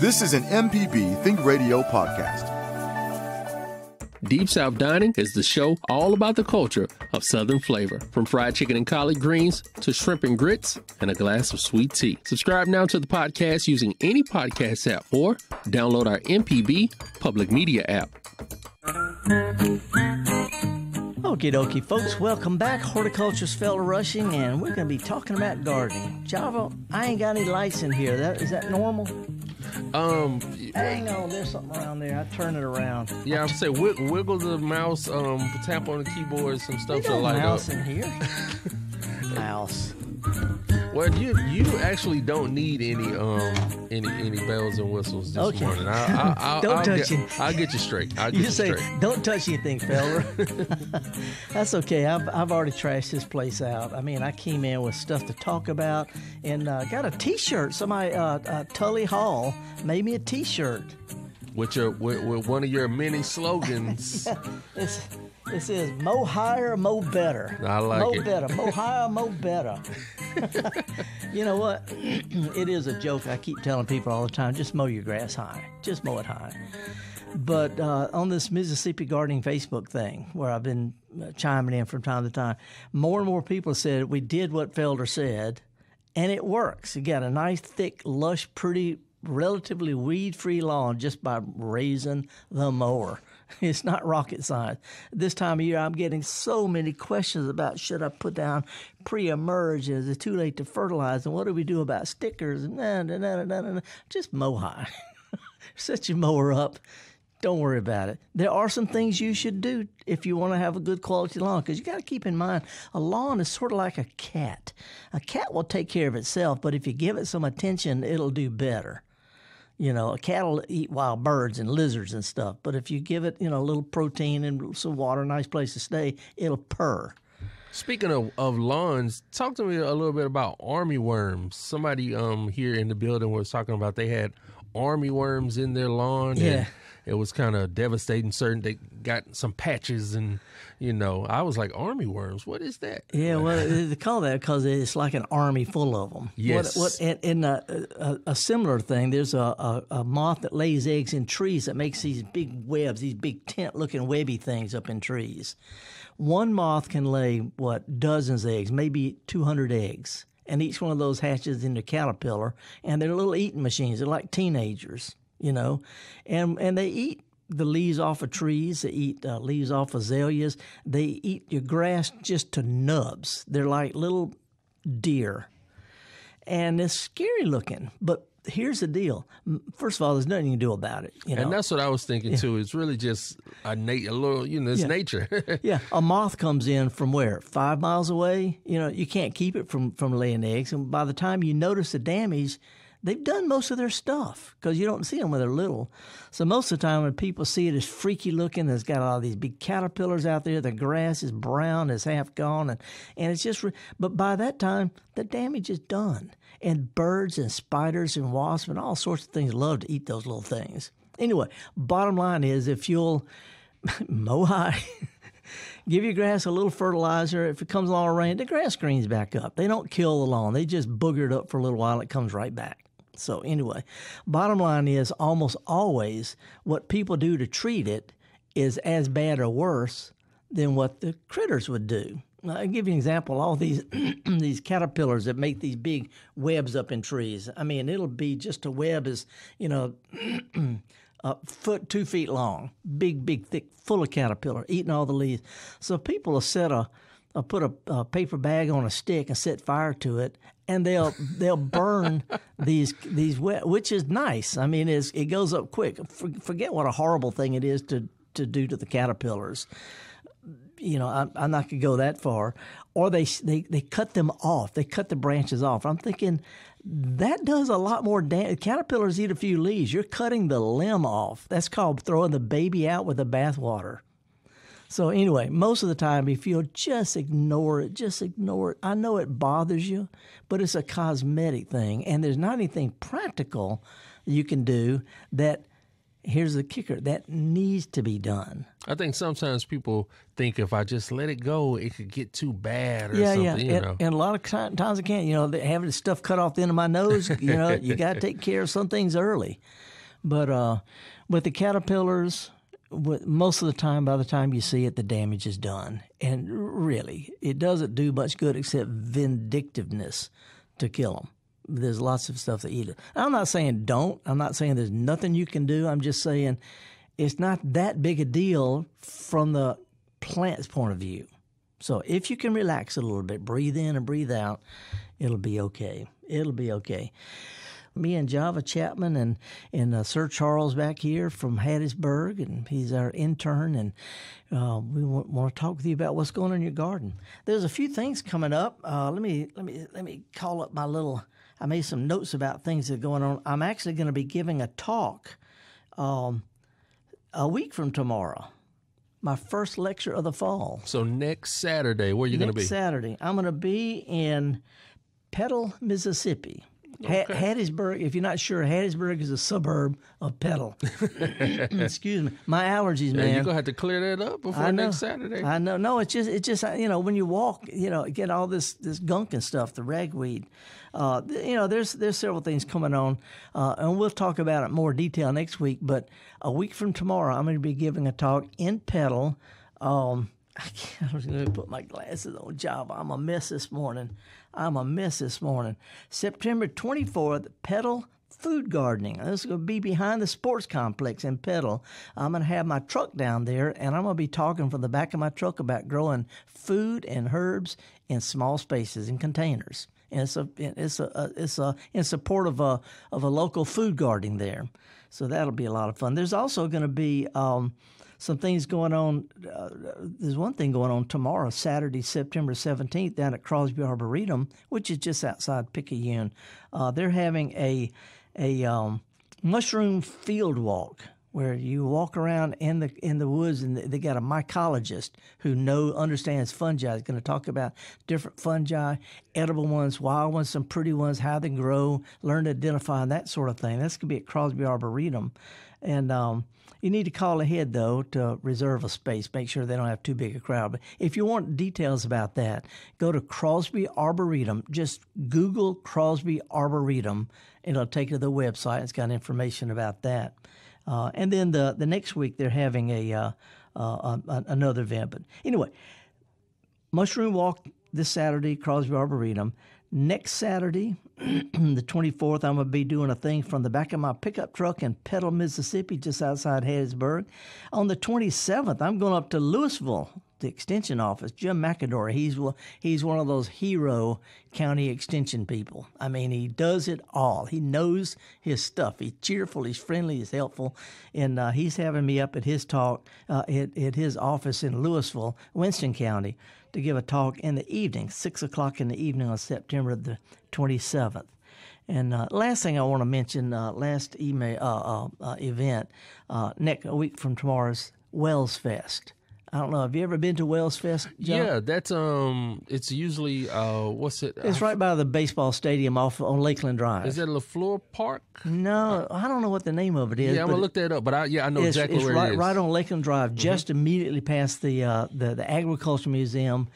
This is an MPB Think Radio podcast. Deep South Dining is the show all about the culture of Southern flavor, from fried chicken and collard greens to shrimp and grits and a glass of sweet tea. Subscribe now to the podcast using any podcast app or download our MPB public media app. Okie dokie, folks, welcome back. Horticulturist Felder Rushing, and we're going to be talking about gardening. Java, I ain't got any lights in here. That is that normal? Um, Hang on, there's something around there. I turn it around. yeah, I'm saying wiggle, wiggle the mouse, um, tap on the keyboard, some stuff to light mouse up. in here. mouse. Well, you you actually don't need any um any any bells and whistles this Okay. morning. I, I, I, Don't I'll touch get, it. I'll get you straight. I'll get You you, say, straight. don't touch anything, fella. That's okay. I've, I've already trashed this place out. I mean, I came in with stuff to talk about and uh, got a T-shirt. Somebody, uh, uh, Tully Hall, made me a T-shirt. With your with, with one of your many slogans. It's, it says "Mo higher, mo better." I like mo it. better, mo higher, mo better. you know what? it is a joke. I keep telling people all the time: just mow your grass high. Just mow it high. But uh, on this Mississippi gardening Facebook thing, where I've been uh, chiming in from time to time, more and more people said we did what Felder said, and it works. You got a nice, thick, lush, pretty, relatively weed-free lawn just by raising the mower. It's not rocket science. This time of year, I'm getting so many questions about should I put down pre-emerge? Is it too late to fertilize? And what do we do about stickers? And nah, nah, nah, nah, nah, nah. just mow high. Set your mower up. Don't worry about it. There are some things you should do if you want to have a good quality lawn because you got to keep in mind a lawn is sort of like a cat. A cat will take care of itself, but if you give it some attention, it'll do better. You know, a cat will eat wild birds and lizards and stuff, but if you give it, you know, a little protein and some water, nice place to stay, it'll purr. Speaking of, of lawns, talk to me a little bit about army worms. Somebody um here in the building was talking about they had army worms in their lawn. and Yeah. It was kind of devastating. Certain they got some patches, and you know, I was like, army worms. What is that? Yeah, well, they call that because it's like an army full of them. Yes. What, what, and, and a, a, a similar thing, there's a, a, a moth that lays eggs in trees that makes these big webs, these big tent-looking webby things up in trees. One moth can lay what dozens of eggs, maybe 200 eggs, and each one of those hatches into a caterpillar, and they're little eating machines. They're like teenagers, you know, and and they eat the leaves off of trees. They eat uh, leaves off of azaleas. They eat your grass just to nubs. They're like little deer, and it's scary looking. But here's the deal: first of all, there's nothing you can do about it. You know, And that's what I was thinking too. It's really just a, na- a little, you know, it's Yeah. nature. yeah, a moth comes in from where? Five miles away. You know, you can't keep it from from laying eggs, and by the time you notice the damage, they've done most of their stuff because you don't see them when they're little. So most of the time, when people see it, it's freaky looking. It's got all these big caterpillars out there. The grass is brown, it's half gone, and and it's just. But by that time, the damage is done, and birds and spiders and wasps and all sorts of things love to eat those little things. Anyway, bottom line is if you'll mow high. Give your grass a little fertilizer. If it comes along rain, the grass greens back up. They don't kill the lawn. They just booger it up for a little while. It comes right back. So anyway, bottom line is almost always what people do to treat it is as bad or worse than what the critters would do. I'll give you an example. All these these caterpillars that make these big webs up in trees. I mean, it'll be just a web is you know a foot, two feet long, big, big, thick, full of caterpillar, eating all the leaves. So people will set a, uh, put a, a paper bag on a stick and set fire to it, and they'll they'll burn these these wet, which is nice. I mean, it's, it goes up quick. For, forget what a horrible thing it is to to do to the caterpillars you know, I, I'm not going to go that far. Or they, they they cut them off. They cut the branches off. I'm thinking that does a lot more damage. Caterpillars eat a few leaves. You're cutting the limb off. That's called throwing the baby out with the bathwater. So anyway, most of the time, if you'll just ignore it, just ignore it. I know it bothers you, but it's a cosmetic thing, and there's not anything practical you can do that here's the kicker that needs to be done. I think sometimes people think if I just let it go, it could get too bad or yeah, something. yeah. You and, know. and a lot of times I can't. You know, having stuff cut off the end of my nose. You know, you got to take care of some things early. But uh, with the caterpillars, most of the time, by the time you see it, the damage is done. And really, it doesn't do much good except vindictiveness to kill them. There's lots of stuff that eat it. I'm not saying don't. I'm not saying there's nothing you can do. I'm just saying it's not that big a deal from the plant's point of view. So if you can relax a little bit, breathe in and breathe out, it'll be okay. It'll be okay. Me and Java Chapman and and uh, Sir Charles back here from Hattiesburg, and he's our intern, and uh, we want, want to talk with you about what's going on in your garden. There's a few things coming up. Uh, let me let me let me call up my little. I made some notes about things that are going on. I'm actually going to be giving a talk um, a week from tomorrow. My first lecture of the fall. so next Saturday, where are you going to be? Next? Saturday, I'm going to be in Petal, Mississippi. Ha- Hattiesburg, if you're not sure, Hattiesburg is a suburb of Petal. Excuse me. My allergies, Yeah, man. you're gonna have to clear that up before next Saturday. I know. No, it's just it's just you know when you walk, you know, get all this this gunk and stuff, the ragweed. Uh, you know, there's there's several things coming on, uh, and we'll talk about it more detail next week. But a week from tomorrow, I'm going to be giving a talk in Petal. Um, I can't I was going to put my glasses on. Java, I'm a mess this morning. I'm a mess this morning. September 24th, Petal food gardening. This is going to be behind the sports complex in Petal. I'm going to have my truck down there, and I'm going to be talking from the back of my truck about growing food and herbs in small spaces and containers. And it's a it's a it's a in support of a of a local food gardening there. So that'll be a lot of fun. There's also going to be um, some things going on. Uh, there's one thing going on tomorrow, Saturday, September 17th, down at Crosby Arboretum, which is just outside Picayune. Uh, they're having a a um, mushroom field walk where you walk around in the in the woods and they got a mycologist who know understands fungi is going to talk about different fungi, edible ones, wild ones, some pretty ones, how they grow, learn to identify and that sort of thing. That's going to be at Crosby Arboretum, and um, you need to call ahead though to reserve a space. Make sure they don't have too big a crowd. But if you want details about that, go to Crosby Arboretum. Just Google Crosby Arboretum, and it'll take you to the website. It's got information about that. Uh, and then the the next week they're having a uh, uh, uh, another event. But anyway, Mushroom Walk this Saturday, Crosby Arboretum. Next Saturday, the 24th, I'm going to be doing a thing from the back of my pickup truck in Petal, Mississippi, just outside Hattiesburg. On the 27th, I'm going up to Louisville, the extension office. Jim McAdory, he's he's one of those hero county extension people. I mean, he does it all. He knows his stuff. He's cheerful. He's friendly. He's helpful, and uh, he's having me up at his talk uh, at, at his office in Louisville, Winston County, to give a talk in the evening, six o'clock in the evening on September the 27th. And uh, last thing I want to mention, uh, last email uh, uh, uh, event uh, next a week from tomorrow's Wells Fest. I don't know. Have you ever been to Wells Fest? John? yeah, that's um, it's usually uh, what's it? It's right by the baseball stadium off on Lakeland Drive. Is that LaFleur Park? no, I don't know what the name of it is. Yeah, I'm gonna look that up. But I, yeah, I know it's, exactly it's where right, it is. Mm-hmm. right on Lakeland Drive, just immediately past the, uh, the the Agriculture Museum.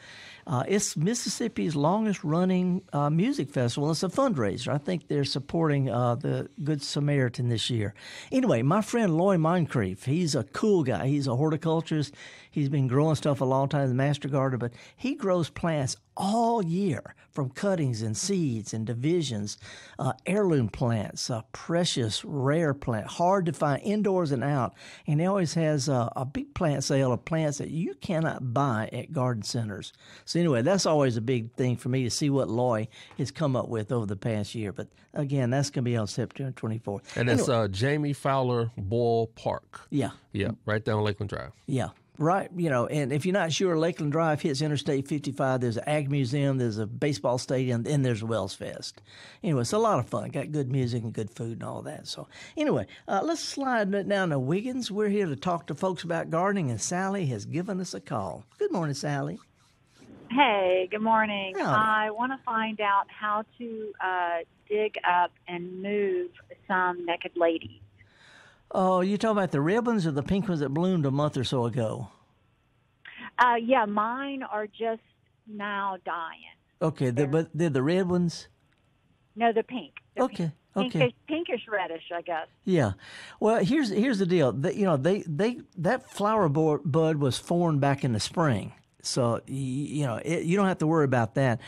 Uh, it's Mississippi's longest running uh, music festival. It's a fundraiser. I think they're supporting uh, the Good Samaritan this year. Anyway, my friend Loy Moncrief, he's a cool guy. He's a horticulturist. He's been growing stuff a long time, the master gardener, but he grows plants all year from cuttings and seeds and divisions, uh, heirloom plants, uh, precious, rare plant, hard to find indoors and out. And he always has uh, a big plant sale of plants that you cannot buy at garden centers. So anyway, that's always a big thing for me to see what Loy has come up with over the past year. But again, that's going to be on September 24th. and Anyway, uh, Jamie Fowler Boyll Park. yeah. Yeah, right down Lakeland Drive. Yeah. Right, you know, and if you're not sure, Lakeland Drive hits Interstate 55. There's an ag museum, there's a baseball stadium, and there's Wells Fest. Anyway, it's a lot of fun. Got good music and good food and all that. So, anyway, uh, let's slide down to Wiggins. We're here to talk to folks about gardening, and Sally has given us a call. Good morning, Sally. Hey, good morning. Howdy. I want to find out how to uh, dig up and move some naked ladies. Oh, you talking about the red ones or the pink ones that bloomed a month or so ago? Uh, yeah, mine are just now dying. Okay, the, but they're the red ones. No, the pink. They're Okay, pink. okay. Pinkish, pinkish reddish, I guess. Yeah. Well, here's here's the deal. They, you know, they they that flower bud was formed back in the spring, so y- you know it, you don't have to worry about that.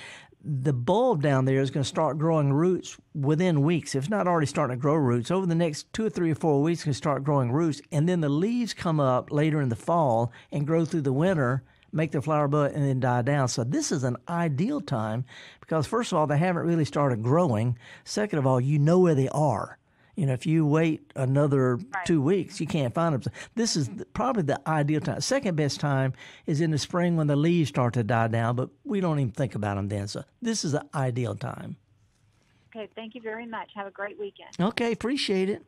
The bulb down there is going to start growing roots within weeks. If it's not already starting to grow roots, over the next two or three or four weeks, it's going to start growing roots, and then the leaves come up later in the fall and grow through the winter make their flower bud and then die down. So this is an ideal time because first of all, they haven't really started growing. Second of all, you know where they are. You know, if you wait another two weeks, you can't find them. This is the- probably the ideal time. Second best time is in the spring when the leaves start to die down, but we don't even think about them then. So this is the ideal time. Okay, thank you very much. Have a great weekend. Okay, appreciate it.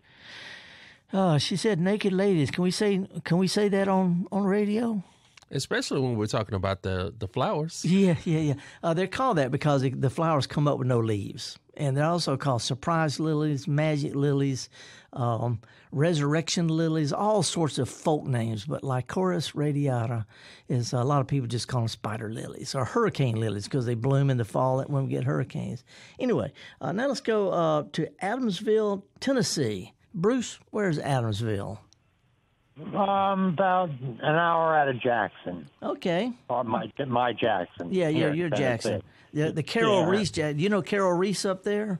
Uh, she said, "Naked ladies." Can we say? Can we say that on on radio? Especially when we're talking about the the flowers. Yeah, yeah, yeah. Uh, they're called that because the flowers come up with no leaves, and they're also called surprise lilies, magic lilies, um, resurrection lilies, all sorts of folk names. But Lycoris radiata is a lot of people just call them spider lilies or hurricane lilies because they bloom in the fall when we get hurricanes. Anyway, uh, now let's go uh, to Adamsville, Tennessee. Bruce, where's Adamsville? Um, about an hour out of Jackson, Okay. or my my Jackson. Yeah, yeah, you're Jackson. The, the Carol Yeah. Reese. You know Carol Reese up there?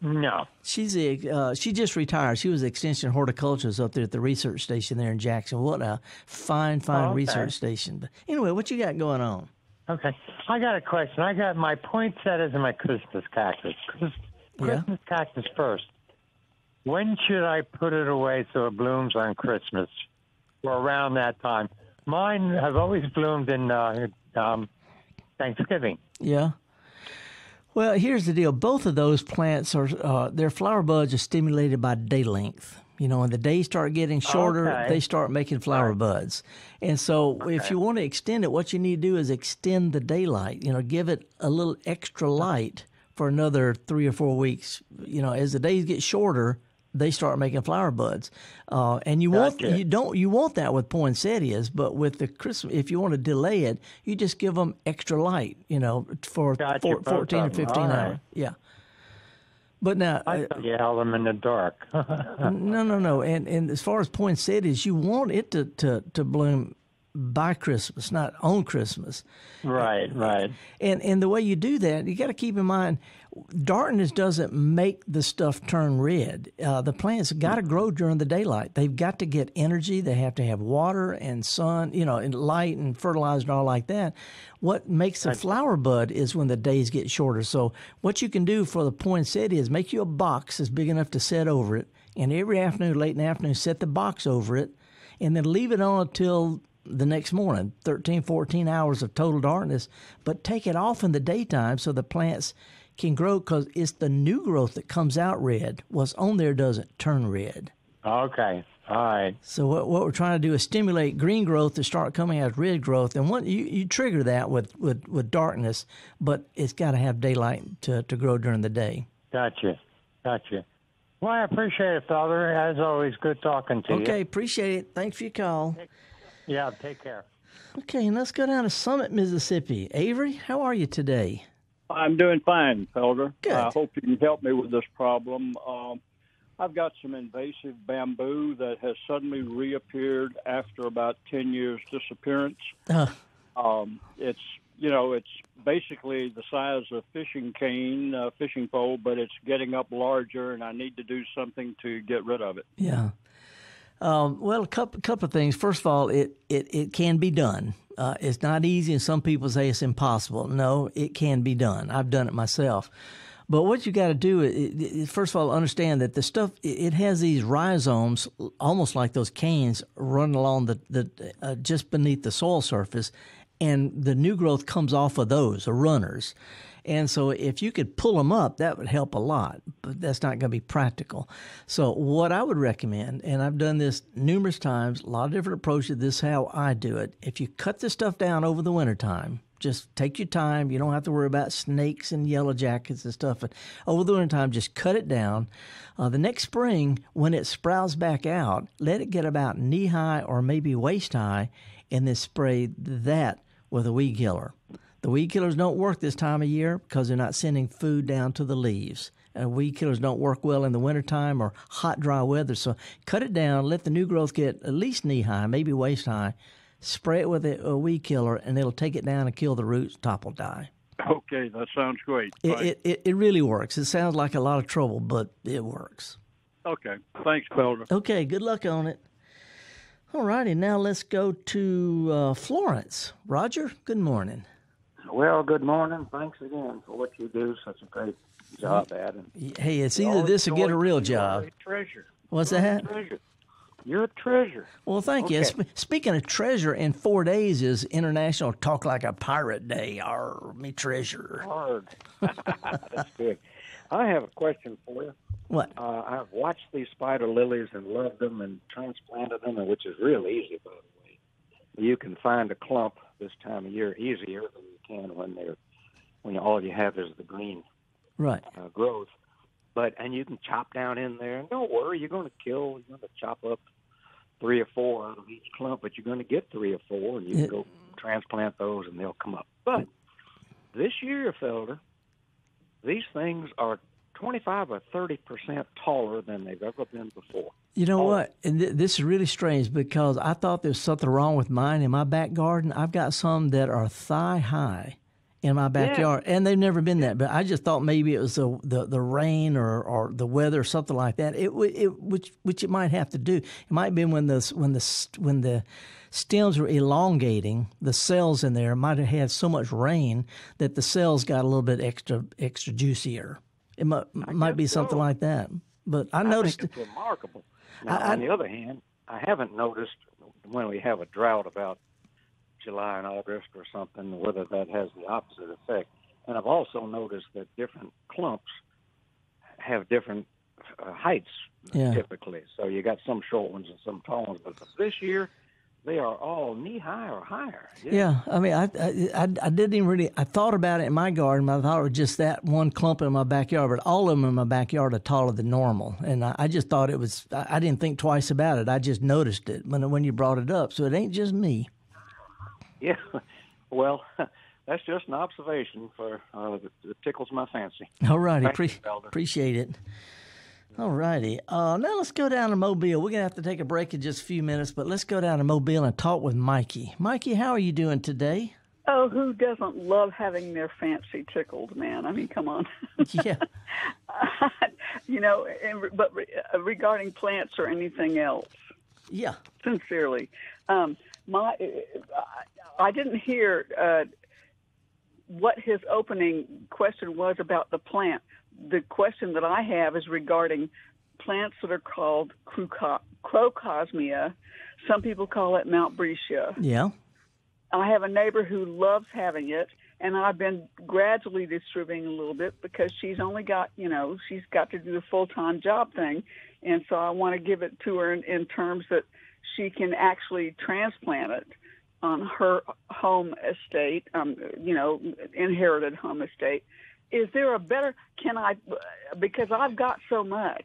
No, She's a, uh, she just retired. She was extension horticulturist up there at the research station there in Jackson. What a fine, fine Oh, okay. research station. But anyway, what you got going on? okay. I got a question. I got my poinsettias and my Christmas cactus. Chris- Yeah. Christmas cactus first. When should I put it away so it blooms on Christmas or around that time? Mine have always bloomed in uh, um, Thanksgiving. Yeah. Well, here's the deal. Both of those plants are uh, their flower buds are stimulated by day length. You know, when the days start getting shorter, Okay. they start making flower buds. And so, if you want to extend it, what you need to do is extend the daylight. You know, give it a little extra light for another three or four weeks. You know, as the days get shorter, they start making flower buds. Uh, and you want Gotcha. you don't you want that with poinsettias, but with the Christmas, if you want to delay it, you just give them extra light. You know, for Gotcha, four, 14 or 15 All right. hours. Yeah. But now, I uh, thought you held them in the dark. no, no, no. And and as far as poinsettias, you want it to, to, to bloom by Christmas, not on Christmas. right, right. And and the way you do that, you got to keep in mind, darkness doesn't make the stuff turn red. Uh, the plants got to grow during the daylight. They've got to get energy. They have to have water and sun, you know, and light and fertilizer and all like that. What makes a flower bud is when the days get shorter. So what you can do for the poinsettia is make you a box that's big enough to set over it, and every afternoon, late in the afternoon, set the box over it, and then leave it on until the next morning 13 14 hours of total darkness but take it off in the daytime so the plants can grow because it's the new growth that comes out red what's on there doesn't turn red Okay, all right. so what, what we're trying to do is stimulate green growth to start coming out red growth and what you, you trigger that with, with, with darkness but it's got to have daylight to, to grow during the day Gotcha. Gotcha. Well, I appreciate it, Felder. As always, good talking to okay you. Okay, appreciate it thanks for your call Yeah, take care. okay and let's go down to summit mississippi avery how are you today I'm doing fine, Felder. Good. I hope you can help me with this problem. Um, I've got some invasive bamboo that has suddenly reappeared after about 10 years disappearance. uh, Um, it's, you know, it's basically the size of a fishing cane, uh, fishing pole, but it's getting up larger, and I need to do something to get rid of it. Yeah. Um, well, a couple, couple of things. First of all, it, it, it can be done. Uh, it's not easy, and some people say it's impossible. No, it can be done. I've done it myself. But what you got to do is, first of all, understand that the stuff it has these rhizomes, almost like those canes, running along the, the uh, just beneath the soil surface, and the new growth comes off of those, the runners. And so, if you could pull them up, that would help a lot, but that's not going to be practical. So, what I would recommend, and I've done this numerous times, a lot of different approaches, this is how I do it. If you cut this stuff down over the wintertime, Just take your time. You don't have to worry about snakes and yellow jackets and stuff. Over the winter time, just cut it down. Uh, the next spring, when it sprouts back out, let it get about knee high or maybe waist high, and then spray that with a weed killer. The weed killers don't work this time of year because they're not sending food down to the leaves. And weed killers don't work well in the wintertime or hot, dry weather. So cut it down, let the new growth get at least knee high, maybe waist high. Spray it with a, a weed killer, and it'll take it down and kill the roots. Top will die. Okay, that sounds great. It, Right. it, it, it really works. It sounds like a lot of trouble, but it works. okay, thanks, Felder. Okay, good luck on it. All righty, now let's go to uh, Florence. Roger, good morning. Well, good morning. Thanks again for what you do. Such a great job at it. Hey, it's either this or get a real job. Treasure. What's a that? Treasure. You're a treasure. Well, thank you. Sp- speaking of treasure, in four days is International Talk Like a Pirate Day. Our me treasure. Hard. That's good. I have a question for you. What? Uh, I've watched these spider lilies and loved them and transplanted them, which is real easy, by the way. You can find a clump this time of year easier than can when they're when all you have is the green Right. uh, growth. But and you can chop down in there. And don't worry, you're going to kill. You're going to chop up three or four out of each clump, but you're going to get three or four, and you can go transplant those, and they'll come up. But this year, Felder, these things are 25 or 30 percent taller than they've ever been before. You know Oh. what? And th- this is really strange because I thought there's something wrong with mine in my back garden. I've got some that are thigh high in my backyard, and they've never been that. But I just thought maybe it was the the, the rain or, or the weather or something like that. It, it which which it might have to do. It might be when the when the when the stems were elongating, the cells in there might have had so much rain that the cells got a little bit extra extra juicier. It might might be something so. like that. But I I noticed. think it's remarkable. Now, I- on the other hand, I haven't noticed when we have a drought about July and August or something whether that has the opposite effect. And I've also noticed that different clumps have different uh, heights Yeah. typically. So you got some short ones and some tall ones, but this year they are all knee high or higher. Yeah, I mean, I, I I didn't even really. I thought about it in my garden, but I thought it was just that one clump in my backyard. But all of them in my backyard are taller than normal, and I, I just thought it was. I, I didn't think twice about it. I just noticed it when when you brought it up. So it ain't just me. Yeah. Well, that's just an observation for uh, that that tickles my fancy. All righty, pre- appreciate it. All righty. Uh, now let's go down to Mobile. We're gonna have to take a break in just a few minutes, but let's go down to Mobile and talk with Mikey. Mikey, how are you doing today? Oh, who doesn't love having their fancy tickled, man? I mean, come on. Yeah. you know, and, but re- uh, regarding plants or anything else, Yeah. sincerely, um, my I- I didn't hear uh, what his opening question was about the plant. The question that I have is regarding plants that are called Crocosmia. Some people call it Montbretia. Yeah. I have a neighbor who loves having it, and I've been gradually distributing a little bit because she's only got, you know, she's got to do the full time job thing. And so I want to give it to her in, in terms that she can actually transplant it on her home estate, um, you know, inherited home estate. Is there a better, can I, because I've got so much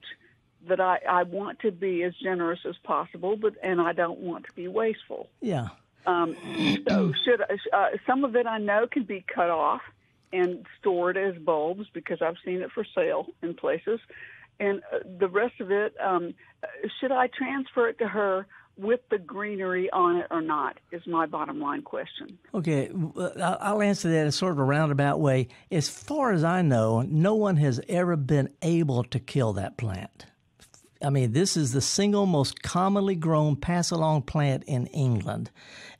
that I, I want to be as generous as possible, but, and I don't want to be wasteful. Yeah. Um, so should uh, some of it I know can be cut off and stored as bulbs because I've seen it for sale in places, and uh, the rest of it um, uh, should I transfer it to her with the greenery on it or not? Is my bottom line question. Okay, uh, I'll answer that in sort of a roundabout way. As far as I know, no one has ever been able to kill that plant. I mean, this is the single most commonly grown pass along plant in England.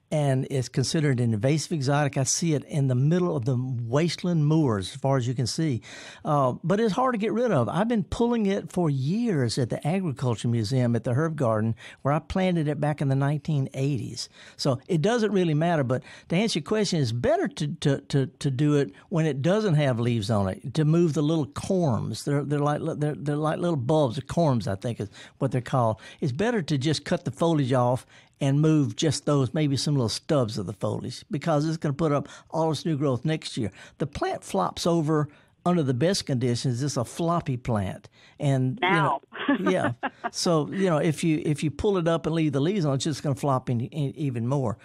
And it's considered an invasive exotic. I see it in the middle of the wasteland moors, as far as you can see. Uh, but it's hard to get rid of. I've been pulling it for years at the Agriculture Museum at the Herb Garden, where I planted it back in the 1980s. So it doesn't really matter. But to answer your question, it's better to, to, to, to do it when it doesn't have leaves on it, to move the little corms. They're, they're, like, they're, they're like little bulbs, or corms, I think is what they're called. It's better to just cut the foliage off and move just those, maybe some little stubs of the foliage, because it's going to put up all its new growth next year. The plant flops over under the best conditions. It's a floppy plant, and Now. you know, yeah. So you know, if you if you pull it up and leave the leaves on, it's just going to flop in, in, even more.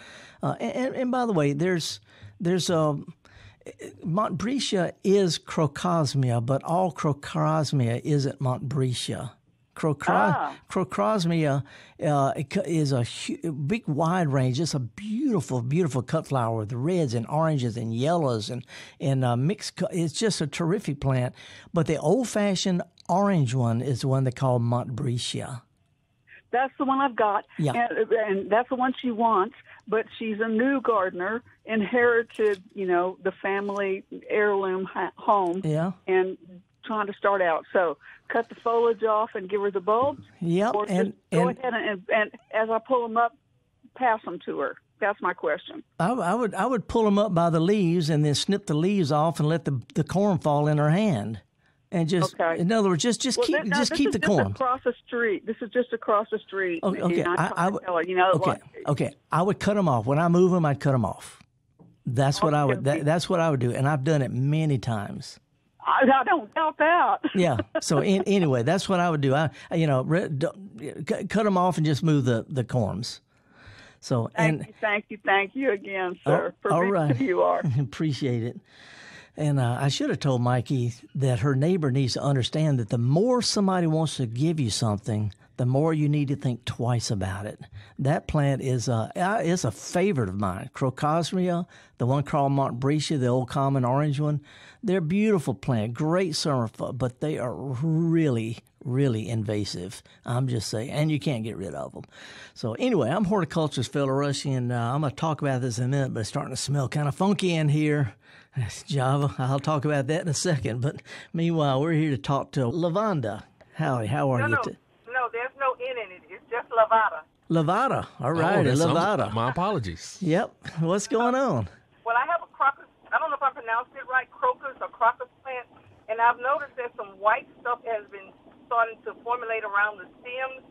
Uh, and, and by the way, there's there's um, Montbretia is crocosmia, but all crocosmia isn't Montbretia. Crocro- Ah. Crocosmia uh, is a hu- big, wide range. It's a beautiful, beautiful cut flower with reds and oranges and yellows and and uh, mixed. co- It's just a terrific plant. But the old-fashioned orange one is the one they call Montbretia. That's the one I've got, Yeah. and, and that's the one she wants. But she's a new gardener, inherited, you know, the family heirloom ha- home, Yeah. and trying to start out. So cut the foliage off and give her the bulbs, Yep. or and go and ahead and, and, as I pull them up, pass them to her. That's my question. I, I would I would pull them up by the leaves and then snip the leaves off and let the the corm fall in her hand, and just Okay. in other words, just just Well, keep just keep the just corm. across the street. This is just across the street. Okay, okay. I, I would, her, you know, okay, like, okay. I would cut them off when I move them. I'd cut them off. That's what I would. That, that's what I would do, and I've done it many times. I, I don't doubt that. Yeah. So in, anyway, that's what I would do. I you know re, cut cut them off and just move the the corms. So Thank and you, thank you, thank you again, sir. Oh, for all being who you are. Appreciate it. And uh, I should have told Mikey that her neighbor needs to understand that the more somebody wants to give you something, the more you need to think twice about it. That plant is a uh, is a favorite of mine. Crocosmia, the one called Montbretia, the old common orange one. They're beautiful plant, great summer, but they are really really invasive. I'm just saying, and you can't get rid of them. So anyway, I'm horticulturist Felder Rushing, and uh, I'm going to talk about this in a minute, but it's starting to smell kind of funky in here. It's Java. I'll talk about that in a second. But meanwhile, we're here to talk to Lavanda. Howdy, how are No, you? no, t- no. There's no N in it. It's just Lavada. Lavada. All oh, right, Oh, Lavada. My apologies. Yep. What's going uh, on? Well, I have a crocus. I don't know if I pronounced it right. Crocus or crocus plant, and I've noticed that some white stuff has been starting to formulate around the stems.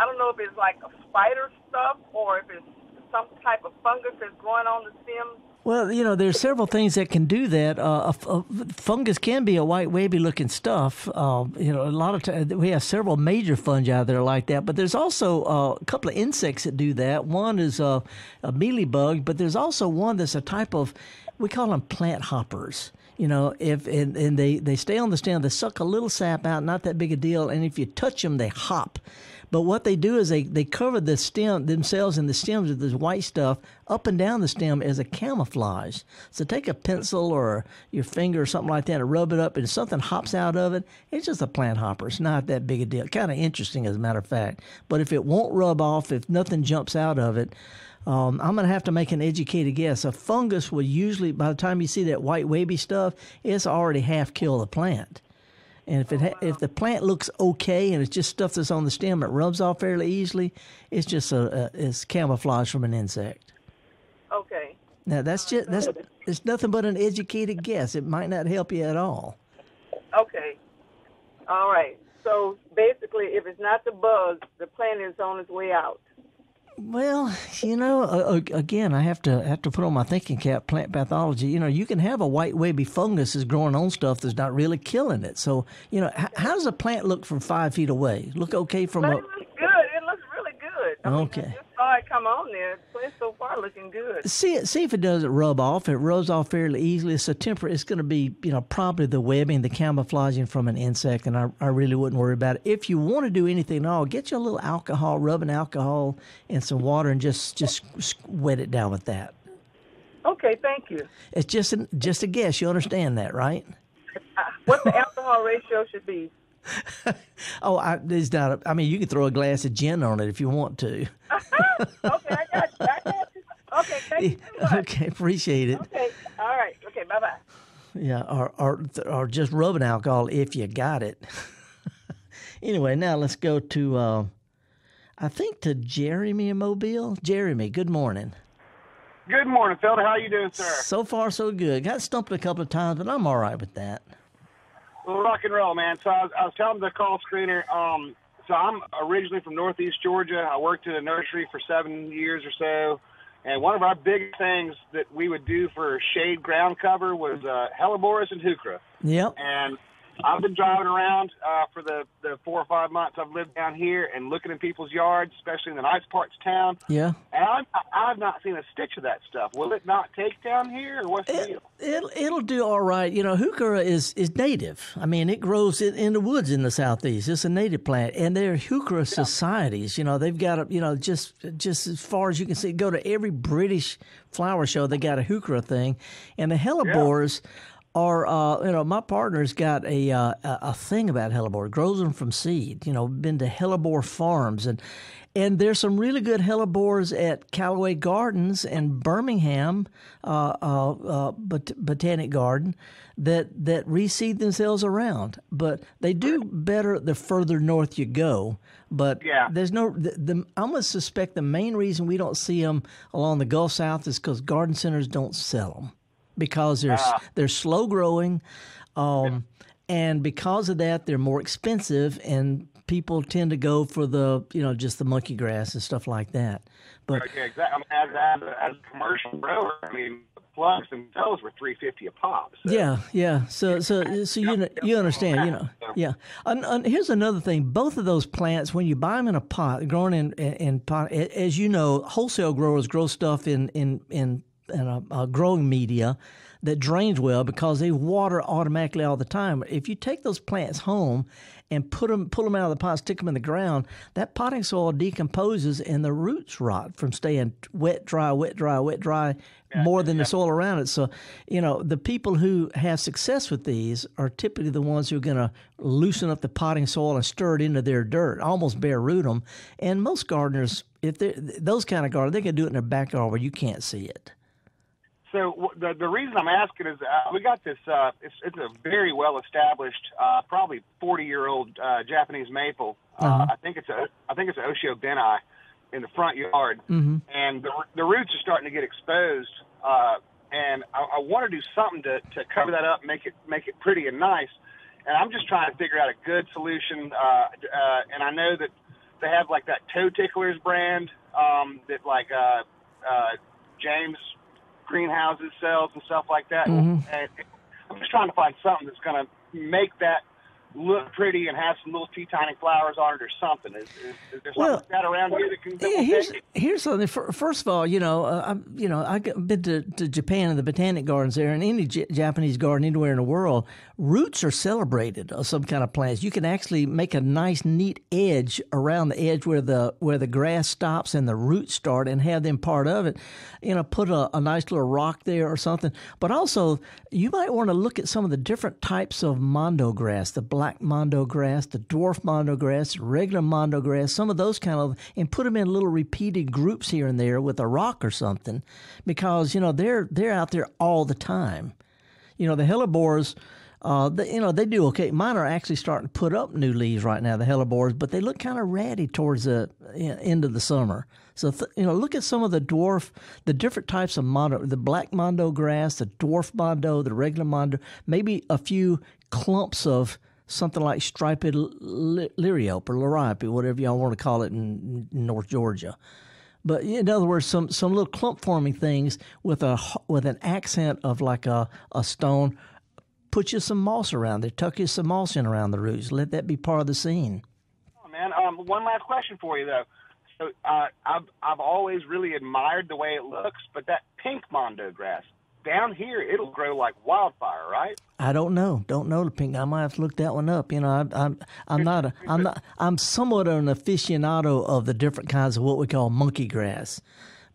I don't know if it's like a spider stuff or if it's some type of fungus that's growing on the stems. Well, you know, there's several things that can do that. Uh, a, a fungus can be a white, wavy looking stuff. Uh, you know, a lot of times we have several major fungi out there like that, but there's also uh, a couple of insects that do that. One is uh, a mealybug, but there's also one that's a type of, we call them plant hoppers. You know, if and, and they, they stay on the stem, they suck a little sap out, not that big a deal, and if you touch them, they hop. But what they do is they, they cover the stem themselves and the stems with this white stuff up and down the stem as a camouflage. So take a pencil or your finger or something like that and rub it up, and something hops out of it, it's just a plant hopper. It's not that big a deal. Kind of interesting, as a matter of fact. But if it won't rub off, if nothing jumps out of it, um, I'm going to have to make an educated guess. A fungus will usually, by the time you see that white wavy stuff, it's already half kill the plant. And if it ha- if the plant looks okay and it's just stuff that's on the stem that rubs off fairly easily, it's just a, a it's camouflage from an insect. Okay. Now that's just that's it's nothing but an educated guess. It might not help you at all. Okay. All right. So basically, if it's not the bug, the plant is on its way out. Well, you know, uh, again, I have to have to put on my thinking cap. Plant pathology. You know, you can have a white wavy fungus that's growing on stuff that's not really killing it. So, you know, h- how does a plant look from five feet away? Look okay from But a it looks good. It looks really good. I Okay. Just saw it come on there. The plant's so far looking good. see it see if it doesn't rub off. It rubs off fairly easily. It's a temper. It's going to be you know probably the webbing, the camouflaging from an insect, and I, I really wouldn't worry about it. If you want to do anything at all, get you a little alcohol, rubbing alcohol and some water, and just just wet it down with that. Okay, thank you. It's just an, just a guess. You understand that, right? Uh, what the alcohol ratio should be? Oh, I, there's not. A, I mean, you can throw a glass of gin on it if you want to. Okay, I got you. I got you. Okay, thank you so much. okay, appreciate it. Okay, all right. Okay, bye bye. Yeah, or or or just rubbing alcohol if you got it. anyway, now let's go to uh, I think to Jeremy in Mobile. Jeremy, good morning. Good morning, Felder. How you doing, sir? So far, so good. Got stumped a couple of times, but I'm all right with that. Rock and roll, man. So I was, I was telling the call screener, um, so I'm originally from Northeast Georgia. I worked in a nursery for seven years or so, and one of our big things that we would do for shade ground cover was uh, and heuchera. Yep. And I've been driving around uh, for the, the four or five months I've lived down here and looking in people's yards, especially in the nice parts of town. Yeah. And I've, I've not seen a stitch of that stuff. Will it not take down here, or what's the deal? It'll it'll do all right. You know, heuchera is is native. I mean, it grows in, in the woods in the southeast. It's a native plant, and they're heuchera societies. You know, they've got a you know just just as far as you can see, go to every British flower show. They got a heuchera thing, and the hellebores. Are uh, you know my partner's got a uh, a a thing about hellebore. Grows them from seed. You know, been to hellebore farms and and there's some really good hellebores at Callaway Gardens and Birmingham uh, uh, uh, Bot- Botanic Garden that that reseed themselves around. But they do better the further north you go. But Yeah. there's no. The, the, I'm gonna suspect the main reason we don't see them along the Gulf South is because garden centers don't sell them because they're Ah. they're slow growing, um, and because of that they're more expensive, and people tend to go for the you know just the monkey grass and stuff like that. But Okay, exactly. I mean, as, as, a, as a commercial grower, I mean, the plugs themselves were three fifty a pop. So. yeah, yeah. So so so you you understand, you know. Yeah. And, and here's another thing: both of those plants, when you buy them in a pot, grown in in, in pot, as you know, wholesale growers grow stuff in in in, in a, a growing media that drains well because they water automatically all the time. If you take those plants home and put them, pull them out of the pot, stick them in the ground, that potting soil decomposes and the roots rot from staying wet, dry, wet, dry, wet, dry more than the soil around it. So, you know, the people who have success with these are typically the ones who are going to loosen up the potting soil and stir it into their dirt, almost bare root them. And most gardeners, if they're those kind of gardeners, they can do it in their backyard where you can't see it. So the the reason I'm asking is uh, we got this. Uh, it's, it's a very well established, uh, probably 40 year old uh, Japanese maple. uh Uh-huh. I think it's a I think it's a Oshio beni in the front yard, Mhm. and the the roots are starting to get exposed. Uh, and I, I want to do something to to cover that up, make it make it pretty and nice. And I'm just trying to figure out a good solution. Uh, uh, and I know that they have like that toe ticklers brand um, that like uh, uh, James greenhouses sells and stuff like that. Mhm. And I'm just trying to find something that's going to make that look pretty and have some little tea tiny flowers on it or something. Is, is, is there something Well, like that around here that can that Yeah, here's here's something. First of all, you know, uh, I'm you know I've been to, to Japan and the botanic gardens there, and any J- Japanese garden anywhere in the world, roots are celebrated of some kind of plants. You can actually make a nice, neat edge around the edge where the where the grass stops and the roots start, and have them part of it. You know, put a, a nice little rock there or something. But also, you might want to look at some of the different types of mondo grass, the black mondo grass, the dwarf mondo grass, regular mondo grass, some of those kind of, and put them in little repeated groups here and there with a rock or something, because you know they're they're out there all the time. You know the hellebores. Uh, you know they do okay. Mine are actually starting to put up new leaves right now, the hellebores, but they look kind of ratty towards the you know, end of the summer. So th- you know, look at some of the dwarf, the different types of mondo, the black mondo grass, the dwarf mondo, the regular mondo, maybe a few clumps of something like striped liriope or liriope, whatever y'all want to call it in, North Georgia. But in other words, some some little clump forming things with a with an accent of like a, a stone. Put you some moss around there. Tuck you some moss in around the roots. Let that be part of the scene. Oh, man. Um, one last question for you though. So uh, I've I've always really admired the way it looks, but that pink mondo grass down here, it'll grow like wildfire, right? I don't know. Don't know the pink. I might have to look that one up. You know, I, I'm I'm not a I'm not I'm somewhat of an aficionado of the different kinds of what we call monkey grass,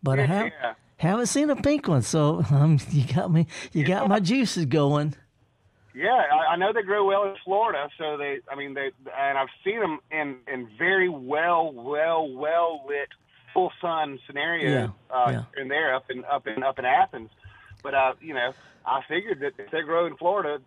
but I have Yeah. haven't seen a pink one. So um, you got me. You got my juices going. Yeah, I, I know they grow well in Florida, so they, I mean, they, and I've seen them in in very well, well, well lit, full sun scenarios Yeah, uh, yeah. in there up in up in up in Athens. But uh, you know, I figured that if they grow in Florida,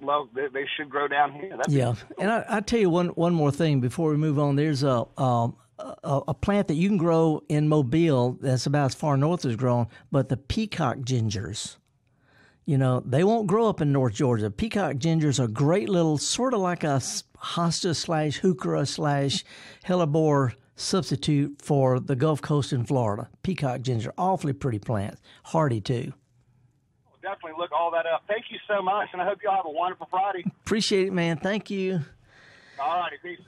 well, they, they should grow down here. That's Yeah, and I, I tell you one one more thing before we move on. There's a um, a, a plant that you can grow in Mobile that's about as far north as grown, but the peacock gingers. you know, they won't grow up in North Georgia. Peacock gingers are great little, sort of like a hosta slash heuchera slash hellebore substitute for the Gulf Coast in Florida. Peacock ginger, awfully pretty plants, hardy too. Definitely look all that up. Thank you so much, and I hope you all have a wonderful Friday. Appreciate it, man. Thank you. All righty, pieces.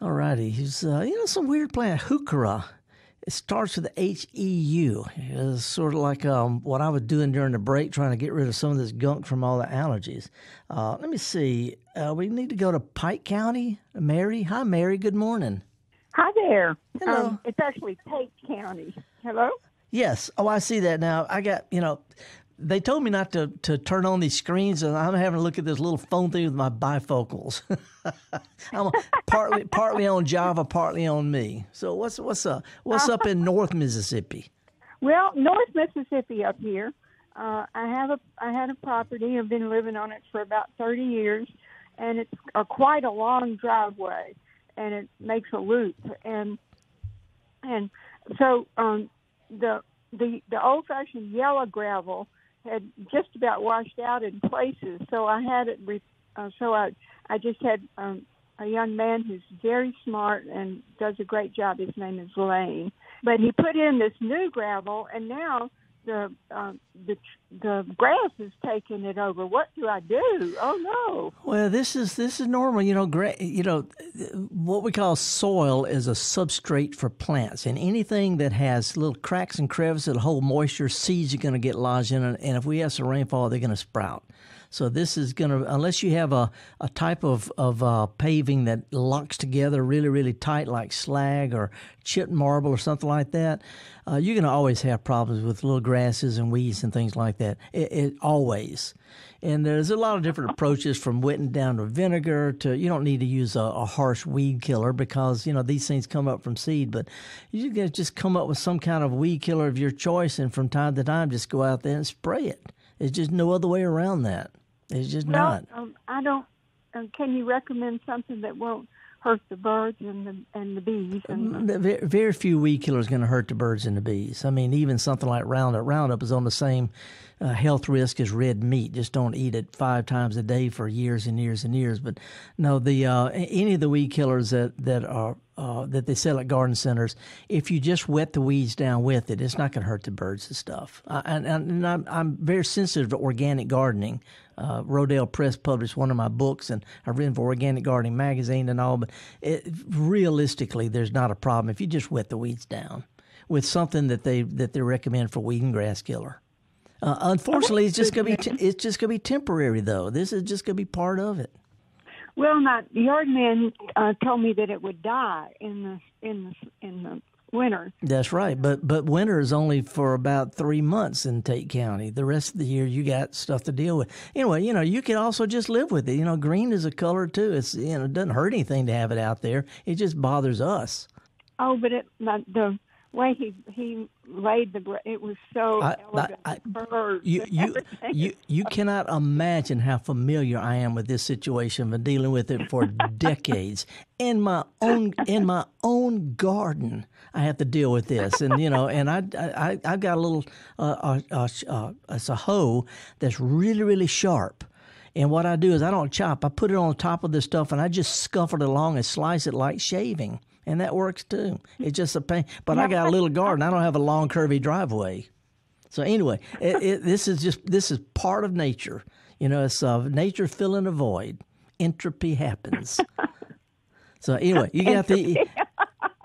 All righty. He's, uh, you know, some weird plant, heuchera. It starts with the H E U. It's sort of like um, what I was doing during the break, trying to get rid of some of this gunk from all the allergies. Uh, let me see. Uh, we need to go to Pike County. Mary. Hi, Mary. Good morning. Hi there. Hello. Um, it's actually Pike County. Hello? Yes. Oh, I see that now. I got, you know, they told me not to, to turn on these screens, and I'm having to look at this little phone thing with my bifocals. I'm partly partly on Java, partly on me. So what's what's up? What's up in North Mississippi? Well, North Mississippi up here. Uh, I have a I had a property. I've been living on it for about 30 years, and it's a, quite a long driveway, and it makes a loop, and and so um, the the the old fashioned yellow gravel had just about washed out in places. So I had it. Re- uh, so I I just had um, a young man who's very smart and does a great job. His name is Lane, but he put in this new gravel, and now the um, the the grass is taking it over. What do I do? Oh no! Well, this is this is normal. You know, gra- you know, what we call soil is a substrate for plants, and anything that has little cracks and crevices that hold moisture, seeds are going to get lodged in. And if we have some rainfall, they're going to sprout. So this is going to, unless you have a, a type of, of uh, paving that locks together really, really tight, like slag or chipped marble or something like that, uh, you're going to always have problems with little grasses and weeds and things like that. It, it always. And there's a lot of different approaches from wetting down to vinegar to you don't need to use a, a, harsh weed killer because you know these things come up from seed, but you can just come up with some kind of weed killer of your choice, and from time to time just go out there and spray it. There's just no other way around that. It's just well, not. Um, I don't. Um, can you recommend something that won't hurt the birds and the and the bees? And the... Very, very few weed killers going to hurt the birds and the bees. I mean, even something like Roundup. Roundup is on the same uh, health risk as red meat. Just don't eat it five times a day for years and years and years. But no, the uh, any of the weed killers that that are uh, that they sell at garden centers, if you just wet the weeds down with it, it's not going to hurt the birds and stuff. Uh, and, and I'm, I'm, very sensitive to organic gardening. Uh, Rodale Press published one of my books, and I've written for Organic Gardening Magazine and all. But it, realistically, there's not a problem if you just wet the weeds down with something that they that they recommend for weed and grass killer. Uh, unfortunately, it's just gonna be te- it's just gonna be temporary though. This is just gonna be part of it. Well, my yard man uh, told me that it would die in the in the in the winter. That's right, but but winter is only for about three months in Tate County. The rest of the year, you got stuff to deal with. Anyway, you know, you can also just live with it. You know, green is a color too. It's you know, it doesn't hurt anything to have it out there. It just bothers us. Oh, but it the way he he laid the it was so I, elegant. I, I, you you, you you cannot imagine how familiar I am with this situation. I've been dealing with it for decades. In my own in my own garden, I have to deal with this, and you know, and I I I've got a little uh, uh, uh, it's a hoe that's really really sharp. And what I do is I don't chop. I put it on top of this stuff and I just scuff it along and slice it like shaving and that works too. It's just a pain. But I got a little garden. I don't have a long curvy driveway. So anyway, it, it, this is just this is part of nature. You know, it's uh, nature filling a void. Entropy happens. so anyway, you got the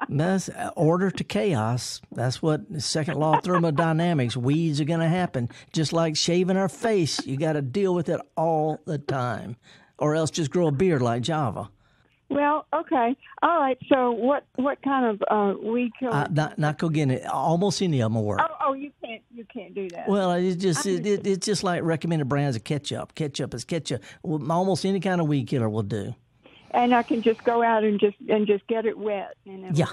that's order to chaos. That's what second law of thermodynamics. Weeds are going to happen, just like shaving our face. You got to deal with it all the time, or else just grow a beard like Java. Well, okay, all right. So, what what kind of uh, weed killer? Uh, not not cocaine. Almost any of them will work. Oh, oh, you can't you can't do that. Well, it's just it, it, it's just like recommended brands of ketchup. Ketchup is ketchup. Almost any kind of weed killer will do. And I can just go out and just and just get it wet. And yeah,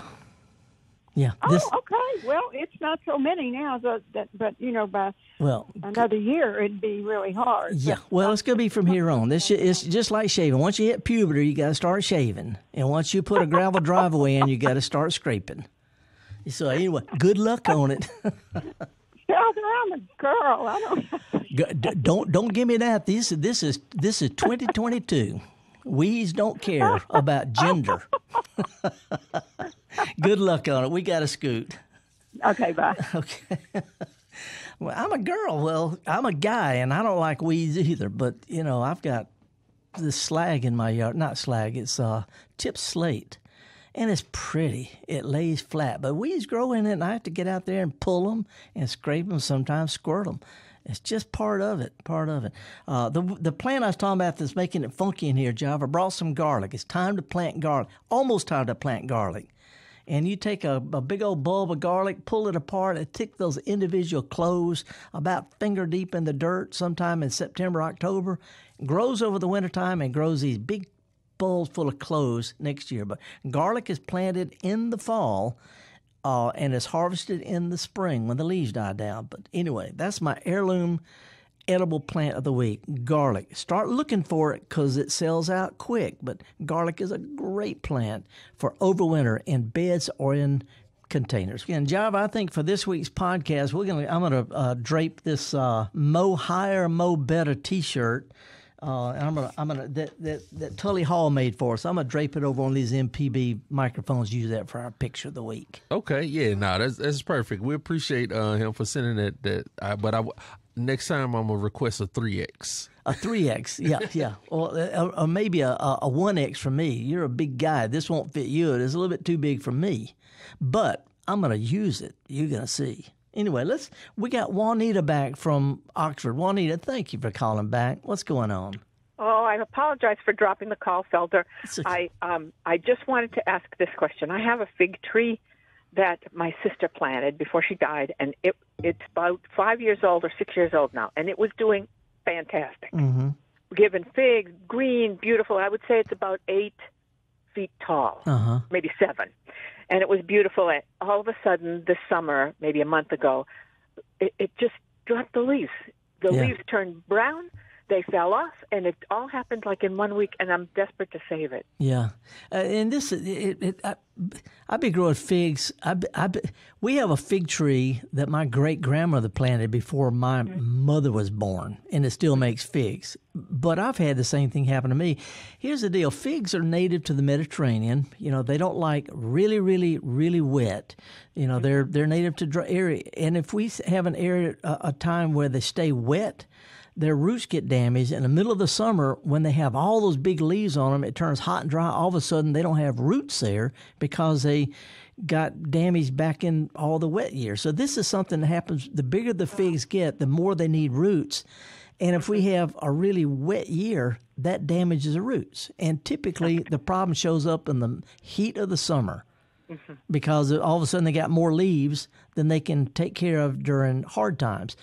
yeah. Oh, this, okay. Well, it's not so many now, but that, but you know, by well another year, it'd be really hard. Yeah. Well, it's gonna be from here on. This is just like shaving. Once you hit puberty, you got to start shaving, and once you put a gravel driveway in, you got to start scraping. So anyway, good luck on it. I'm a girl. I don't. Don't don't give me that. This this is this is 2022. We's don't care about gender. Good luck on it. We got to scoot. Okay, bye. Okay. well, I'm a girl. Well, I'm a guy, and I don't like weeds either. But you know, I've got this slag in my yard. Not slag. It's uh, chip slate, and it's pretty. It lays flat, but weeds grow in it, and I have to get out there and pull them and scrape them. Sometimes squirt them. It's just part of it. Part of it. Uh, the the plant I was talking about that's making it funky in here, Java, brought some garlic. It's time to plant garlic. Almost time to plant garlic and you take a, a, big old bulb of garlic, pull it apart, and take those individual cloves about finger deep in the dirt sometime in September, October, grows over the wintertime and grows these big bowls full of cloves next year. But garlic is planted in the fall uh, and is harvested in the spring when the leaves die down. But anyway, that's my heirloom edible plant of the week garlic. Start looking for it because it sells out quick. But garlic is a great plant for overwinter in beds or in containers. And Java, I think for this week's podcast, we're gonna I'm gonna uh, drape this uh, "Mow Higher, Mow Better" T-shirt. Uh, and I'm gonna, I'm gonna that, that that Tully Hall made for us. I'm gonna drape it over on these MPB microphones. Use that for our picture of the week. Okay, yeah, no, that's that's perfect. We appreciate uh, him for sending that. That, I, but I next time I'm gonna request a three X. A three X, yeah, yeah, or, or maybe a a one X for me. You're a big guy. This won't fit you. It's a little bit too big for me, but I'm gonna use it. You're gonna see. Anyway, let's. We got Juanita back from Oxford. Juanita, thank you for calling back. What's going on? Oh, I apologize for dropping the call, Felder. I um I just wanted to ask this question. I have a fig tree that my sister planted before she died, and it it's about five years old or six years old now, and it was doing fantastic, mm-hmm. giving figs, green, beautiful. I would say it's about eight feet tall, uh-huh. maybe seven, and it was beautiful. And all of a sudden, this summer, maybe a month ago, it, it just dropped the leaves. The Yeah. leaves turned brown. They fell off, and it all happened like in one week. And I'm desperate to save it. Yeah, uh, and this it, it I, I've been growing figs. I, I, we have a fig tree that my great grandmother planted before my mother was born, and it still makes figs. But I've had the same thing happen to me. Here's the deal: figs are native to the Mediterranean. You know, they don't like really, really, really wet. You know, they're they're native to dry area, and if we have an area a, a time where they stay wet their roots get damaged. In the middle of the summer, when they have all those big leaves on them, it turns hot and dry. All of a sudden, they don't have roots there because they got damaged back in all the wet years. So this is something that happens. The bigger the figs get, the more they need roots. And if we have a really wet year, that damages the roots. And typically, the problem shows up in the heat of the summer mm-hmm. because all of a sudden they got more leaves than they can take care of during hard times.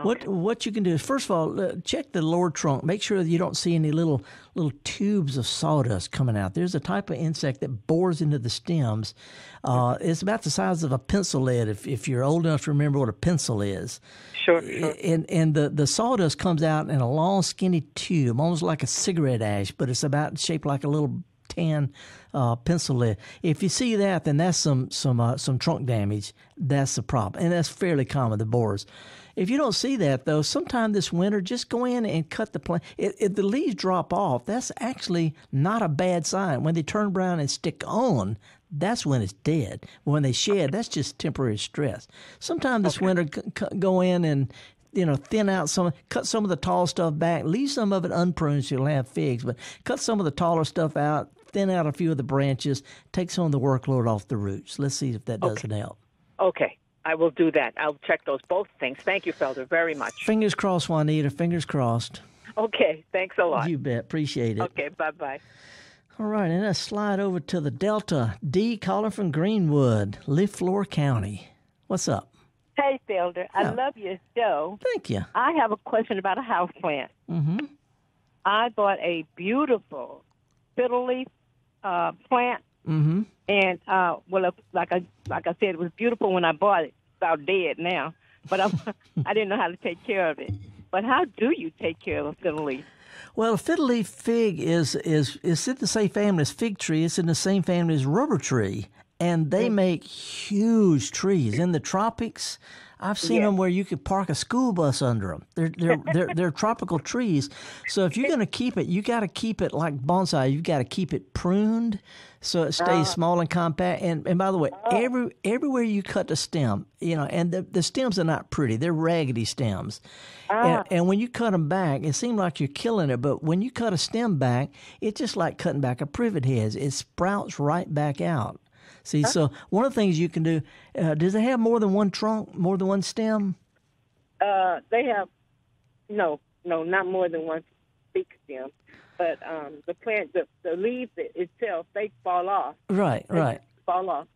What what you can do is first of all uh, check the lower trunk. Make sure that you don't see any little little tubes of sawdust coming out. There's a type of insect that bores into the stems. Uh, it's about the size of a pencil lead. If if you're old enough to remember what a pencil is. Sure, sure. And and the, the sawdust comes out in a long skinny tube, almost like a cigarette ash, but it's about shaped like a little tan uh, pencil lead. If you see that, then that's some some uh, some trunk damage. That's the problem, and that's fairly common. The borers. If you don't see that though, sometime this winter, just go in and cut the plant. If, if the leaves drop off, that's actually not a bad sign. When they turn brown and stick on, that's when it's dead. When they shed, that's just temporary stress. Sometime this winter, c- c- go in and you know, thin out some, cut some of the tall stuff back, leave some of it unpruned so you'll have figs, but cut some of the taller stuff out, thin out a few of the branches, take some of the workload off the roots. Let's see if that doesn't help. Okay, I will do that. I'll check those both things. Thank you, Felder, very much. Fingers crossed, Juanita. Fingers crossed. Okay, thanks a lot. You bet. Appreciate it. Okay, bye bye. All right, and let's slide over to the Delta. D caller from Greenwood, Leflore County. What's up? Hey, Felder, I Yeah. love your show. Thank you. I have a question about a house plant. Mm-hmm. I bought a beautiful fiddle leaf uh, plant, Mm-hmm. and uh, well, like I like I said, it was beautiful when I bought it. It's about dead now, but I'm, I didn't know how to take care of it. But how do you take care of a fiddle leaf? Well, a fiddle leaf fig is is is in the same family as fig tree. It's in the same family as rubber tree, and they make huge trees in the tropics. I've seen Yeah. them where you could park a school bus under them. They're they're they're, they're tropical trees. So if you're going to keep it, you got to keep it like bonsai. You've got to keep it pruned so it stays Ah. small and compact. And and by the way, every everywhere you cut the stem, you know, and the the stems are not pretty. They're raggedy stems. Ah. And, and when you cut them back, it seems like you're killing it. But when you cut a stem back, it's just like cutting back a privet head. It sprouts right back out. See, so one of the things you can do, uh, does it have more than one trunk, more than one stem? Uh, they have no, no, not more than one big stem, but um, the plant, the, the leaves itself, they fall off. Right, right. Fall off.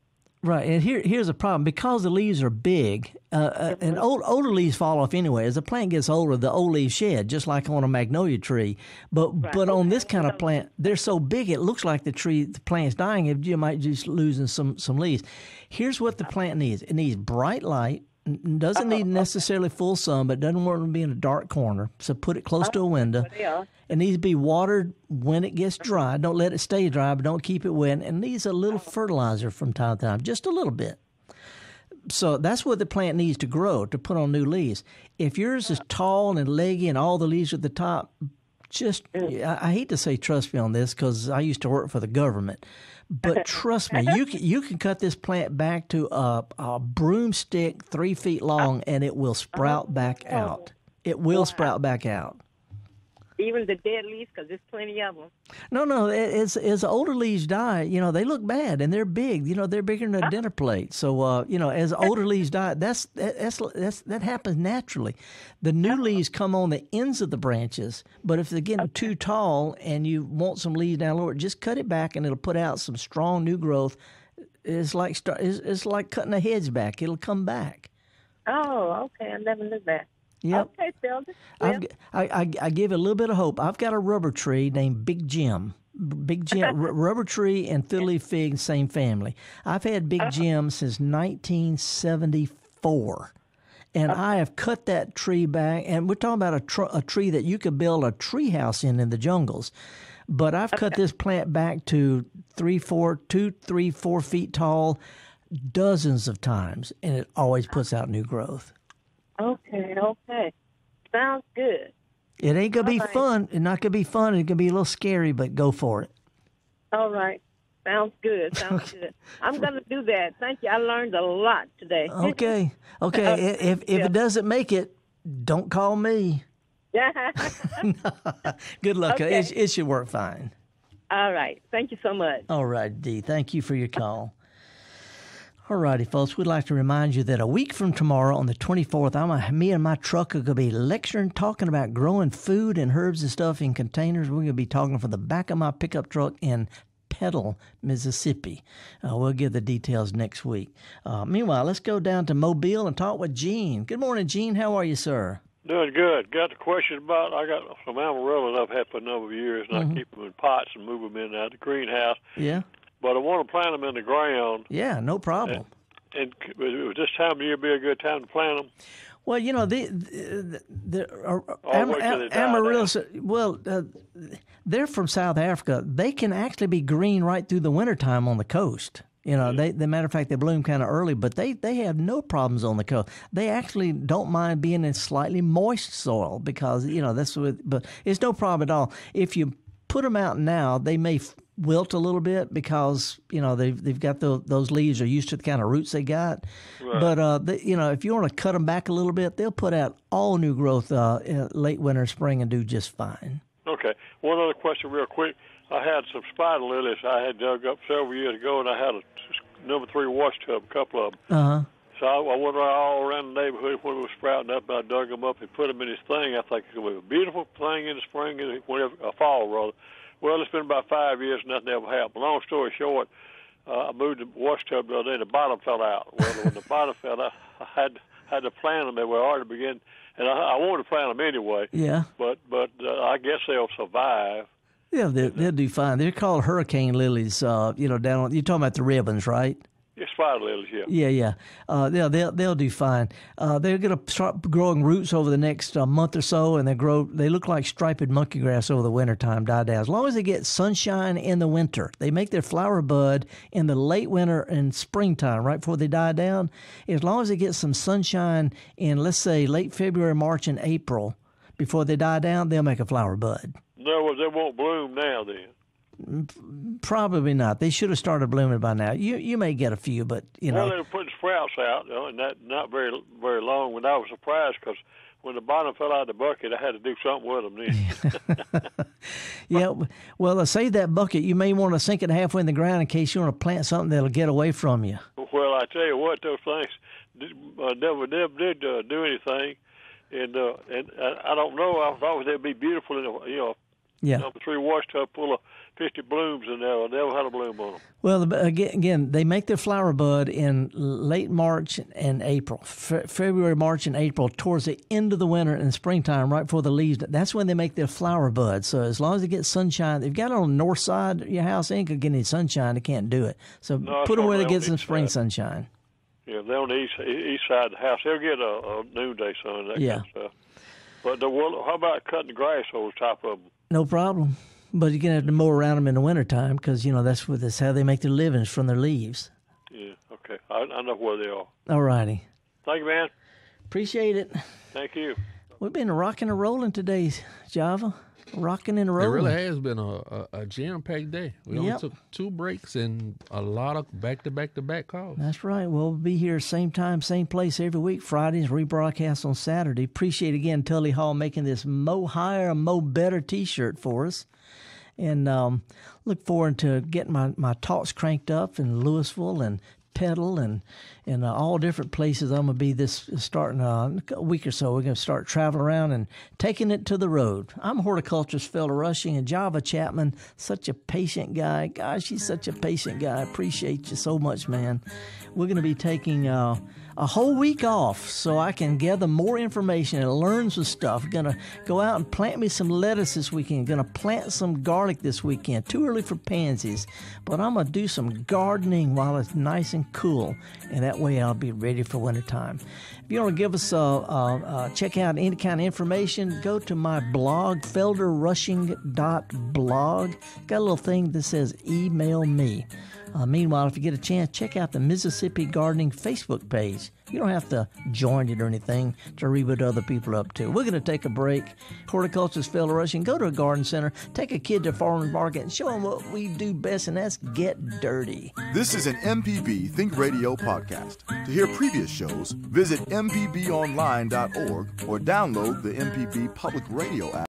Right, and here here's a problem because the leaves are big, uh, uh, and old, older leaves fall off anyway. As the plant gets older, the old leaves shed, just like on a magnolia tree. But but on this kind of plant, they're so big it looks like the tree, the plant's dying. If you might just losing some some leaves. Here's what the plant needs: it needs bright light. Doesn't need necessarily full sun, but doesn't want to be in a dark corner. So put it close to a window. It needs to be watered when it gets dry. Don't let it stay dry, but don't keep it wet. And needs a little fertilizer from time to time, just a little bit. So that's what the plant needs to grow to put on new leaves. If yours is tall and leggy and all the leaves are at the top, just I, I hate to say trust me on this because I used to work for the government, but trust me, you can you can cut this plant back to a, a broomstick three feet long uh-huh. and it will uh-huh. oh. sprout back out. It will sprout back out. Even the dead leaves, because there's plenty of them. No, no. As as older leaves die, you know they look bad and they're big. You know they're bigger than a dinner plate. So uh, you know as older leaves die, that's that, that's that's that happens naturally. The new leaves come on the ends of the branches, but if they're getting too tall and you want some leaves down lower, just cut it back and it'll put out some strong new growth. It's like start, it's, it's like cutting a hedge back. It'll come back. Oh, okay. I never knew that. Yep. Okay, Felder. I've, I, I, I give it a little bit of hope. I've got a rubber tree named Big Jim. Big Jim, r- rubber tree and fiddle leaf fig, same family. I've had Big Jim since 1974. And I have cut that tree back, and we're talking about a, tr- a tree that you could build a tree house in in the jungles. But I've cut this plant back to three, four, two, three, four feet tall, dozens of times, and it always puts out new growth. Okay, okay. Sounds good. It ain't gonna be All right. fun. It's not gonna be fun. It's gonna be a little scary, but go for it. All right. Sounds good. Sounds good. I'm going to do that. Thank you. I learned a lot today. Okay, okay. I- if if it doesn't make it, don't call me. Good luck. Okay. It, it should work fine. All right. Thank you so much. All right, Dee. Thank you for your call. All righty, folks. We'd like to remind you that a week from tomorrow, on the 24th, I'm a, me and my truck are going to be lecturing, talking about growing food and herbs and stuff in containers. We're going to be talking from the back of my pickup truck in Petal, Mississippi. Uh, we'll give the details next week. Uh, meanwhile, let's go down to Mobile and talk with Gene. Good morning, Gene. How are you, sir? Doing good. Got the question about I got some amaryllis I've had for a number of years, and Mhm. I keep them in pots and move them in and out of the greenhouse. Yeah. But I want to plant them in the ground. Yeah, no problem. And would this time of year be a good time to plant them? Well, you know, the the, the uh, Oh, am, wait till they am, die amaryllis. Well, uh, they're from South Africa. They can actually be green right through the wintertime on the coast. You know, they, the matter of fact, they bloom kind of early, but they, they have no problems on the coast. They actually don't mind being in slightly moist soil because you know that's what. But it's no problem at all. If you put them out now, they may wilt a little bit because you know they've they've got the, those leaves are used to the kind of roots they got. Right. But uh, they, you know, if you want to cut them back a little bit, they'll put out all new growth uh, in late winter, spring, and do just fine. Okay. One other question, real quick. I had some spider lilies I had dug up several years ago, and I had a number three wash tub, a couple of them. Uh huh. So I, I went all around the neighborhood when it was sprouting up, and I dug them up and put them in this thing. I think it was a beautiful thing in the spring and whenever, uh, fall, rather. Well, it's been about five years, and nothing ever happened. Long story short, uh, I moved the wash tub the other day, the bottom fell out. Well, when the bottom fell out, I had had to plant them. They were already begin, and I, I wanted to plant them anyway. Yeah. But but uh, I guess they'll survive. Yeah, they'll, they'll do fine. They're called hurricane lilies. Uh, you know, down on, you're talking about the ribbons, right? Yeah, spider lilies, yeah. Yeah, yeah. Uh, they'll they'll they'll do fine. Uh, they're going to start growing roots over the next uh, month or so, and they grow. They look like striped monkey grass over the wintertime. Die down as long as they get sunshine in the winter. They make their flower bud in the late winter and springtime, right before they die down. As long as they get some sunshine in, let's say, late February, March, and April, before they die down, they'll make a flower bud. No, they won't bloom now then. Probably not. They should have started blooming by now. You you may get a few, but you know. Well, they were putting sprouts out, you know, and that not very very long. When I was surprised because when the bottom fell out of the bucket, I had to do something with them then. yeah. Well, uh, save that bucket. You may want to sink it halfway in the ground in case you want to plant something that'll get away from you. Well, I tell you what, those things uh, never never did uh, do anything, and uh, and I, I don't know. I thought they'd be beautiful in a you know yeah. number three wash tub full of 50 blooms in there. I never had a bloom on them. Well, uh, again, again, they make their flower bud in late March and April, Fe- February, March, and April, towards the end of the winter and springtime, right before the leaves. That's when they make their flower bud. So as long as they get sunshine, they've got it on the north side of your house. They ain't gonna get any sunshine. They can't do it. So No, put them where they get some spring side. sunshine. Yeah, they're on the east east side of the house. They'll get a, a noonday sun. That Yeah. kind of stuff. But the, how about cutting the grass over top of them? No problem. But you're gonna have to mow around them in the wintertime because you know that's what that's how they make their livings from their leaves. Yeah, okay. I, I know where they are. All righty. Thank you, man. Appreciate it. Thank you. We've been rocking and rolling today, Java. Rocking and rolling. It really has been a, a, a jam-packed day. We only took two breaks and a lot of back-to-back-to-back calls. That's right. We'll be here same time, same place every week. Fridays, rebroadcast on Saturday. Appreciate again Tully Hall making this Mow Higher, Mow Better t-shirt for us. And um, look forward to getting my, my talks cranked up in Louisville and Petal and and uh, all different places. I'm gonna be this starting uh, a week or so. We're gonna start traveling around and taking it to the road. I'm horticulturist Felder Rushing and Java Chapman, such a patient guy. Gosh, he's such a patient guy. I appreciate you so much, man. We're gonna be taking. Uh, a whole week off so I can gather more information and learn some stuff. Gonna go out and plant me some lettuce this weekend. Gonna plant some garlic this weekend. Too early for pansies, but I'm gonna do some gardening while it's nice and cool, and that way I'll be ready for wintertime. If you want to give us a, a, a check out any kind of information, go to my blog, felderrushing.blog. Got a little thing that says email me. Uh, meanwhile, if you get a chance, check out the Mississippi Gardening Facebook page. You don't have to join it or anything to read what other people are up to. We're going to take a break. Horticulturist Felder Rushing. Go to a garden center, take a kid to farmer's market, and show them what we do best, and that's get dirty. This is an MPB Think Radio podcast. To hear previous shows, visit MPBOnline.org or download the MPB Public Radio app.